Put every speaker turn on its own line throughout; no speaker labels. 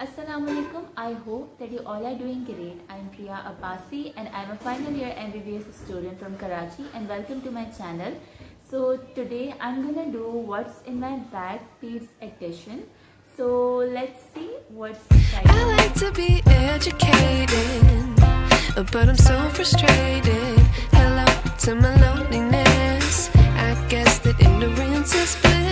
Assalamualaikum. I hope that you all are doing great. I'm Priya Abbasi and I'm a final year MBBS student from Karachi and welcome to my channel. So today I'm gonna do what's in my bag Peds edition. So let's see what's inside.
I like to be educated, but I'm so frustrated. Hello to my loneliness. I guess that ignorance is bliss.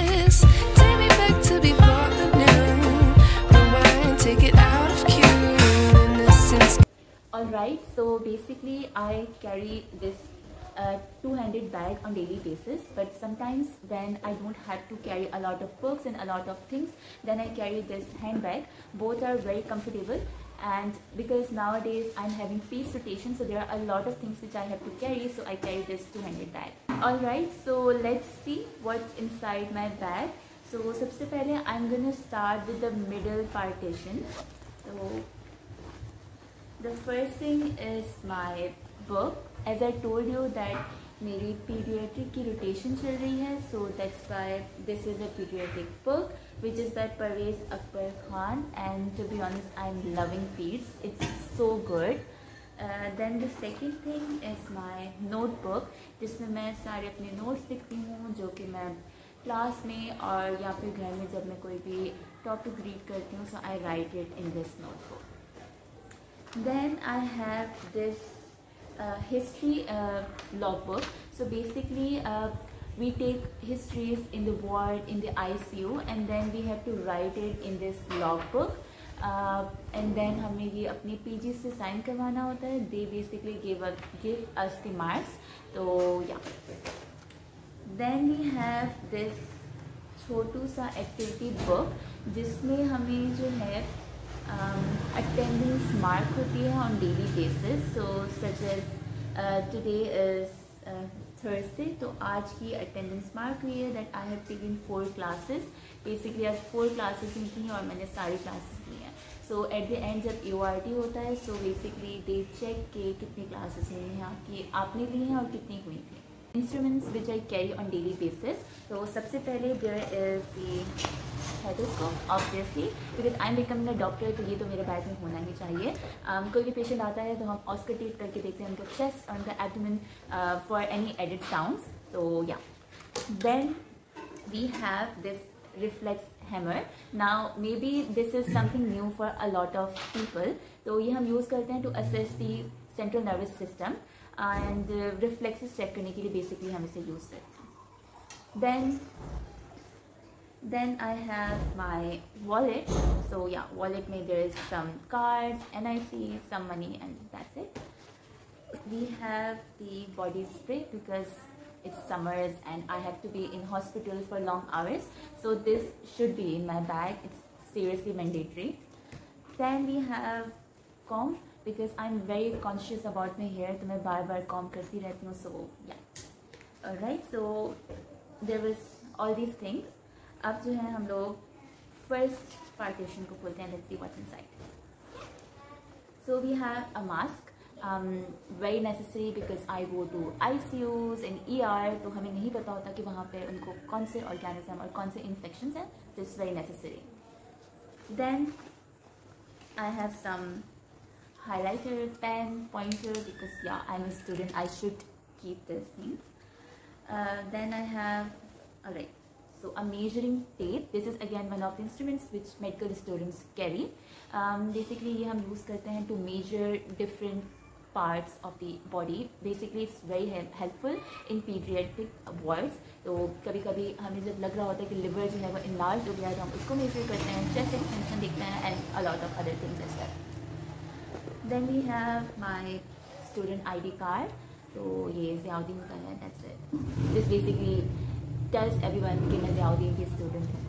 basically I carry this uh, two-handed bag on daily basis but sometimes when I don't have to carry a lot of books and a lot of things then I carry this handbag both are very comfortable and because nowadays I'm having piece rotation so there are a lot of things which I have to carry so I carry this two-handed bag alright so let's see what's inside my bag so सबसे पहले I'm gonna start with the middle partition so The first thing is my book. As I told you that मेरी periodic की rotation चल रही है so that's by this is a periodic book which is by Parvez Akbar Khan and to be honest I am loving Pitt's it's so good then the second thing is my notebook जिसमें मैं सारे अपने notes लिखती हूँ, जो कि मैं class में और या फिर घर में जब मैं कोई भी टॉपिक रीड करती हूँ so I write it in this notebook then I have this uh, history uh, logbook. So basically, uh, we take histories in the ward in the ICU and then we have to write it in this logbook. Uh, and then हमें ये अपने PG से sign करवाना होता है they basically give give us the marks तो yeah then we have this छोटू सा activity book जिसमें हमें जो है अटेंडेंस मार्क होती है on daily basis so such as today is Thursday तो आज की अटेंडेंस मार्क हुई है that I have taken four classes basically आज फोर क्लासेस ली थी और मैंने सारी क्लासेस ली हैं सो एट द एंड जब टी होता है सो बेसिकली दे चेक के कितनी क्लासेस हुई हैं आपकी आपने ली हैं और कितनी हुई थी instruments which I carry on daily basis. तो सबसे पहले is the stethoscope obviously because I am becoming a doctor तो ये तो मेरे बैग में होना ही चाहिए। Um, कोई भी पेशेंट आता है तो हम ऑस्कर करके देखते हैं उनके चेस्ट और उनका abdomen for any added sound तो yeah then we have this reflex hammer now maybe this is something new for a lot of people तो ये हम यूज़ करते हैं to assess the central nervous system and reflexes check करने के लिए basically हम इसे यूज़ करते हैं। Then then I have my wallet so yeah wallet में there is some cards NIC some money and that's it we have the body spray because it's summers and I have to be in hospital for long hours so this should be in my bag it's seriously mandatory then we have comb because I am very conscious about my hair तो मैं बार बार com करती रहती हूँ सो या right so there was all these things अब जो है हम लोग फ़र्स्ट पार्टीशन को खोलते हैं let's see what's inside so we have a mask very necessary because I go to I C Us and E R तो हमें नहीं पता होता कि वहाँ पे उनको कौन से ऑर्गेनिज्म और कौन से इन्फेक्शन हैं तो it's very necessary then I have some pen, pointer because yeah, I'm a student. I should keep these things. Uh, then I have, alright, so a measuring tape. This is again one of the instruments which medical students carry. Um, basically ये हम use करते हैं to measure different parts of the body. Basically it's very helpful in pediatric wards. तो कभी कभी हमें जब लग रहा होता है कि liver जो है वो enlarged हो गया है तो हम उसको measure करते हैं chest extension देखते हैं and a lot of other things as well. We have my student I D card तो ये ज़ियाउद्दीन का है that's it this basically everyone कि मैं ज़ियाउद्दीन की स्टूडेंट हूँ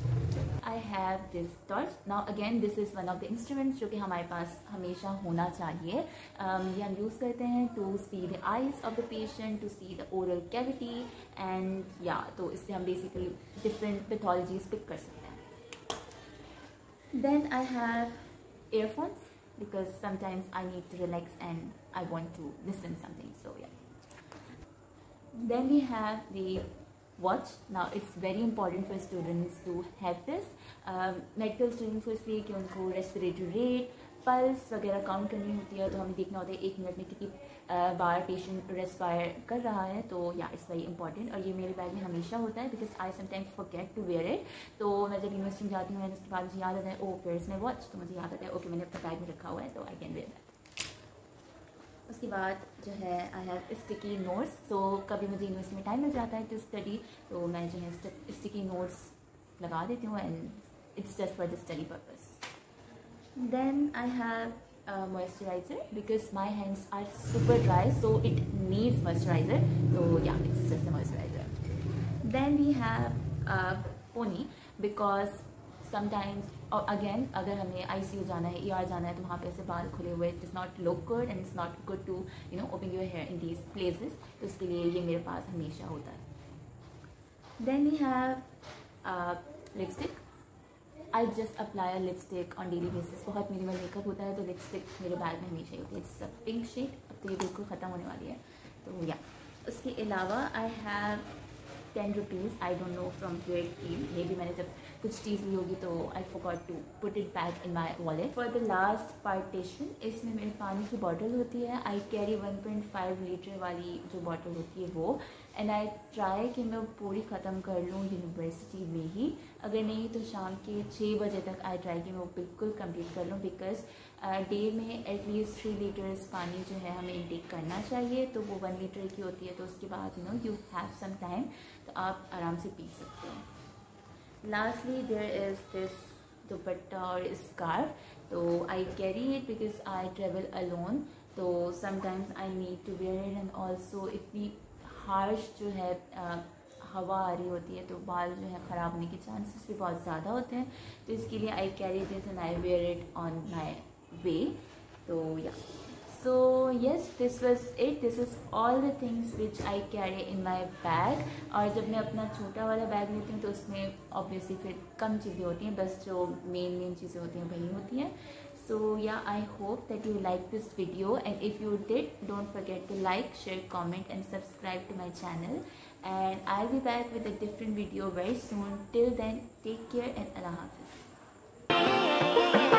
I have this torch now again this is one of the instruments जो कि हमारे पास हमेशा होना चाहिए। Um, ये हम यूज़ करते हैं to see the eyes of the patient to see the oral cavity and या तो इससे हम बेसिकली डिफरेंट पैथोलॉजीज पिक कर सकते हैं। Then I have earphones because sometimes I need to relax and I want to listen something so yeah. Then we have the watch. Now, it's very important for students to have this. Medical students को इसलिए कि उनको respiratory rate pulse वगैरह count करनी होती है तो हमें देखना होता है, एक मिनट में कितनी बार पेशेंट रेस्पायर कर रहा है तो या इट्स वेरी इंपॉर्टेंट और ये मेरे बैग में हमेशा होता है because I sometimes forget to wear it तो मैं जब यूनिवर्सिटी में जाती हूँ उसके बाद मुझे याद आता है ओ पेयर्स में वॉच तो मुझे याद आता है ओके मैंने अपने बैग में रखा हुआ है तो आई कैन वेयर दैट उसके बाद जो है आई हैव स्टिकी नोट्स तो कभी मुझे यूनिवर्सिटी में टाइम मिल जाता है टू स्टडी तो मैं जो है स्टिकी नोट्स लगा देती हूँ and it's just for the study purpose then I have moisturiser because my hands are super dry so it needs moisturiser तो या it's just the moisturiser then we have pony because sometimes और again अगर हमें ICU जाना है ER जाना है तो वहाँ पे ऐसे बाल खुले हुए it is not look good and it's not good to you know open your hair in these places तो इसके लिए ये मेरे पास हमेशा होता है। Then we have lipstick I just apply lipstick on daily basis बहुत मिनिमल मेकअप होता है तो लिपस्टिक मेरे बैग में हमेशा ही होती है। इट्स पिंक शेड अब तो ये बिल्कुल ख़त्म होने वाली है। तो या उसके अलावा I have ten rupees I don't know from where team may be मैंने जब कुछ चीज़ ली होगी तो I forgot to put it back in my wallet for the last partition इसमें मेरे पानी की बॉटल होती है. आई कैरी 1.5 लीटर वाली जो बॉटल होती है वो. एंड आई ट्राई कि मैं पूरी ख़त्म कर लूँ यूनिवर्सिटी में ही। अगर नहीं तो शाम के छः बजे तक आई ट्राई कि मैं वो बिल्कुल कंप्लीट कर लूँ बिकॉज़ डे में एटलीस्ट थ्री लीटर्स पानी जो है हमें इंटेक करना चाहिए। तो वो वन लीटर की होती है तो उसके बाद no you have some time तो आप आराम से पी सकते हैं। Lastly there is this dupatta और स्कार्फ तो I carry it because I travel alone तो sometimes I need to wear it and also इतनी हार्श जो है uh, हवा आ रही होती है तो बाल जो है ख़राब होने के चांसेस भी बहुत ज़्यादा होते हैं। तो इसके लिए I carry this and I wear it on my way तो या so yes this was it. This is all the things which I carry in my bag. और जब मैं अपना छोटा वाला बैग लेती हूँ तो उसमें ऑब्वियसली फिर कम चीज़ें होती हैं। बस जो मेन मेन चीज़ें होती हैं वही होती हैं। So yeah I hope that you like this video. And if you did don't forget to like share comment and subscribe to my channel. And I'll be back with a different video very soon. Till then take care and Allah Hafiz